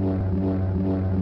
Mwah, mwah, mwah.